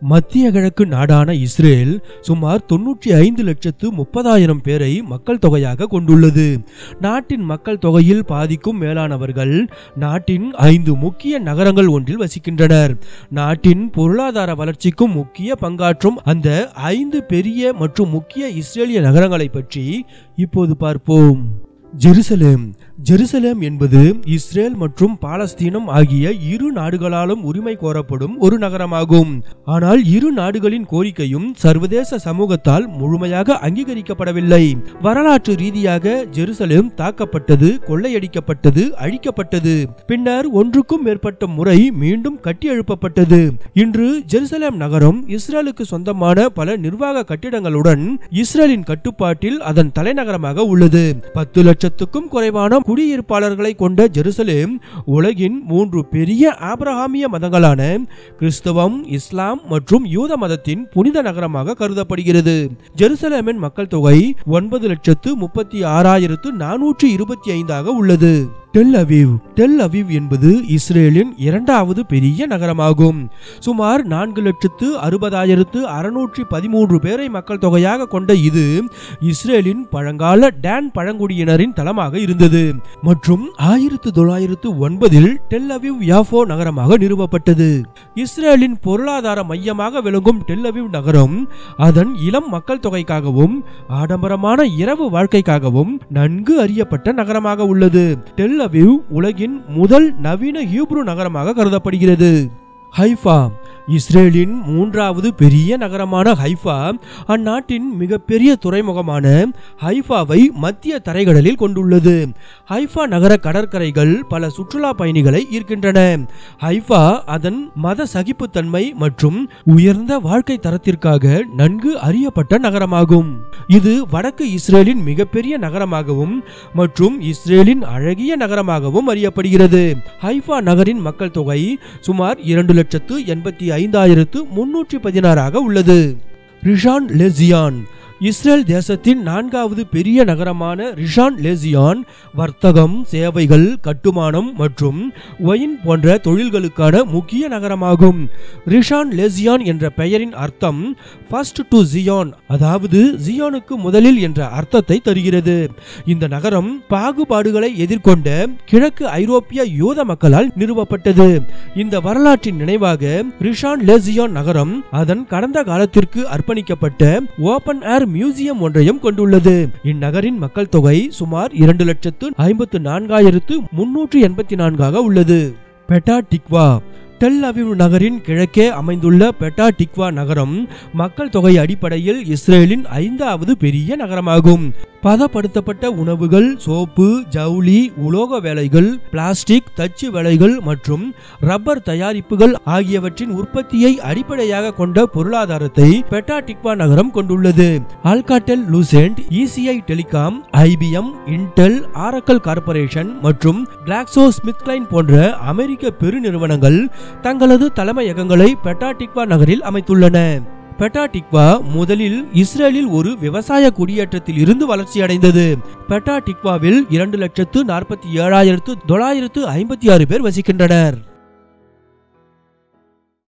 மத்திய கிழக்கு நாடான இஸ்ரேல் சுமார் தொன்னூற்றி ஐந்து லட்சத்து முப்பதாயிரம் பேரை மக்கள் தொகையாக கொண்டுள்ளது. நாட்டின் மக்கள் தொகையில் பாதிக்கும் மேலானவர்கள் நாட்டின் ஐந்து முக்கிய நகரங்கள் ஒன்றில் வசிக்கின்றனர். நாட்டின் பொருளாதார வளர்ச்சிக்கும் முக்கிய பங்காற்றும் அந்த ஐந்து பெரிய மற்றும் முக்கிய இஸ்ரேலிய நகரங்களை பற்றி இப்போது பார்ப்போம். ஜெருசலேம். ஜெருசலேம் என்பது இஸ்ரேல் மற்றும் பாலஸ்தீனம் ஆகிய இரு நாடுகளாலும் உரிமை கோரப்படும் ஒரு நகரமாகும். ஆனால் இரு நாடுகளின் கோரிக்கையும் சர்வதேச சமூகத்தால் முழுமையாக அங்கீகரிக்கப்படவில்லை. வரலாற்று ரீதியாக ஜெருசலேம் தாக்கப்பட்டது கொள்ளையடிக்கப்பட்டது அழிக்கப்பட்டது. பின்னர் ஒன்றுக்கும் மேற்பட்ட முறை மீண்டும் கட்டியெழுப்பப்பட்டது. இன்று ஜெருசலேம் நகரம் இஸ்ரேலுக்கு சொந்தமான பல நிர்வாக கட்டிடங்களுடன் இஸ்ரேலின் கட்டுப்பாட்டில் அதன் தலைநகரமாக உள்ளது. பத்து லட்சத்துக்கும் குறைவான குடியிருப்பாளர்களை கொண்ட ஜெருசலேம் உலகின் மூன்று பெரிய ஆபிரகாமிய மதங்களான கிறிஸ்தவம் இஸ்லாம் மற்றும் யூத மதத்தின் புனித நகரமாக கருதப்படுகிறது. ஜெருசலேமின் மக்கள் தொகை ஒன்பது லட்சத்து முப்பத்தி ஆறாயிரத்து நானூற்று இருபத்தி ஐந்தாக உள்ளது. டெல் அவிவ் டெல் அவிவ் என்பது இஸ்ரேலின் இரண்டாவது பெரிய நகரமாகும். சுமார் நான்கு லட்சத்து அறுபதாயிரத்து அறுநூற்றி பதிமூன்று பேரை மக்கள் தொகையாக கொண்ட இது இஸ்ரேலின் பழங்கால டேன் பழங்குடியினரின் தளமாக இருந்தது. மற்றும் ஆயிரத்து தொள்ளாயிரத்து ஒன்பதில் டெல் அவிவ் யாஃபோ நகரமாக நிறுவப்பட்டது. இஸ்ரேலின் பொருளாதார மையமாக விளங்கும் டெல் அவிவ் நகரம் அதன் இளம் மக்கள் தொகைக்காகவும் ஆடம்பரமான இரவு வாழ்க்கைக்காகவும் நன்கு அறியப்பட்ட நகரமாக உள்ளது. டெல் அவிவ் உலகின் முதல் நவீன ஹீப்ரு நகரமாக கருதப்படுகிறது. ஹைஃபா இஸ்ரேலின் மூன்றாவது பெரிய நகரமான ஹைஃபா அந்நாட்டின் மிகப்பெரிய துறைமுகமான ஹைஃபாவை மத்திய தரைக்கடலில் கொண்டுள்ளது. ஹைஃபா நகர கடற்கரைகள் பல சுற்றுலா பயணிகளை ஈர்க்கின்றன. ஹைஃபா அதன் மத சகிப்புத்தன்மை மற்றும் உயர்ந்த வாழ்க்கை தரத்திற்காக நன்கு அறியப்பட்ட நகரமாகும். இது வடக்கு இஸ்ரேலின் மிகப்பெரிய நகரமாகவும் மற்றும் இஸ்ரேலின் அழகிய நகரமாகவும் அறியப்படுகிறது. ஹைஃபா நகரின் மக்கள் தொகை சுமார் இரண்டு லட்சத்து எண்பத்தி ஐந்தாயிரத்து முன்னூற்றி பதினாறாக உள்ளது. ரிஷான் லெசியான் இஸ்ரேல் தேசத்தின் நான்காவது பெரிய நகரமான ரிஷான் லேசியான் வர்த்தகம் சேவைகள் கட்டுமானம் மற்றும் ஒயின் போன்ற தொழில்களுக்கான முக்கிய நகரமாகும். ரிஷான் லேசியான் என்ற பெயரின் அர்த்தம் ஃபர்ஸ்ட் டு ஜியான் அதாவது ஜியானுக்கு முதலில் என்ற அர்த்தத்தை தருகிறது. இந்த நகரம் பாகுபாடுகளை எதிர்கொண்ட கிழக்கு ஐரோப்பிய யூத மக்களால் நிறுவப்பட்டது. இந்த வரலாற்றின் நினைவாக ரிஷான் லேசியான் நகரம் அதன் கடந்த காலத்திற்கு அர்ப்பணிக்கப்பட்ட ஓபன் ஏர் மியூசியம் ஒன்றையும் கொண்டுள்ளது. இந்நகரின் மக்கள் தொகை சுமார் இரண்டு லட்சத்து ஐம்பத்து நான்காயிரத்து முன்னூற்று எண்பத்தி நான்காக உள்ளது. பெட்டா டிக்வா. டெல் அவிவ் நகரின் கிழக்கே அமைந்துள்ள பெட்டா டிக்வா நகரம் மக்கள் தொகை அடிப்படையில் இஸ்ரேலின் ஐந்தாவது பெரிய நகரமாகும். பதப்படுத்தப்பட்ட உணவுகள் சோப்பு ஜவுளி உலோக வேலைகள் பிளாஸ்டிக் தச்சு வேலைகள் மற்றும் ரப்பர் தயாரிப்புகள் ஆகியவற்றின் உற்பத்தியை அடிப்படையாக கொண்ட பொருளாதாரத்தை பெட்டா டிக்வா நகரம் கொண்டுள்ளது. Alcatel Lucent ECI Telecom IBM Intel Oracle Corporation மற்றும் கிளாக்ஸோ ஸ்மித்கிளைன் போன்ற அமெரிக்க பெருநிறுவனங்கள் தங்களது தலைமையகங்களை பெட்டா டிக்வா நகரில் அமைத்துள்ளன. பெட்டாடிக்வா முதலில் இஸ்ரேலில் ஒரு விவசாய குடியேற்றத்தில் இருந்து வளர்ச்சியடைந்தது பெட்டாடிக்வாவில் இரண்டு லட்சத்து நாற்பத்தி ஏழாயிரத்து தொள்ளாயிரத்து ஐம்பத்தி ஆறு பேர் வசிக்கின்றனர்.